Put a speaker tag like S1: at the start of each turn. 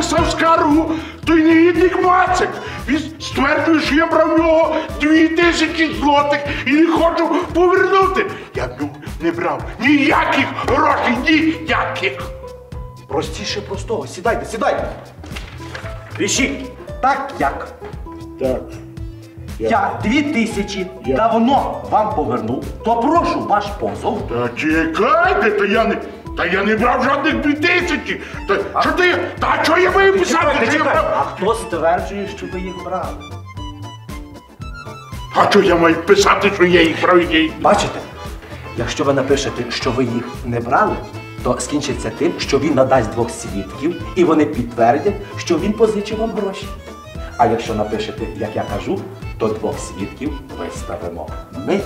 S1: написав скаргу той негідник Мацик. Він стверджує, що я брав в нього дві тисячі злотих і не хочу повернути. Я в нього не брав ніяких грошей, ніяких.
S2: Простіше простого. Сідайте, сідайте. Рішіть, так як
S1: Так.
S2: я дві тисячі давно вам повернув, то прошу ваш позов.
S1: Та чекайте, та я не. Та я не брав жодних дві тисячі. Та що ти? Та що я маю писати? Що я брав?
S2: А хто стверджує, що ви їх брали?
S1: А що я маю писати, що я їх брав? Я їх...
S2: Бачите, якщо ви напишете, що ви їх не брали, то скінчиться тим, що він надасть двох свідків, і вони підтвердять, що він позичив вам гроші. А якщо напишете, як я кажу, то двох свідків виставимо ми.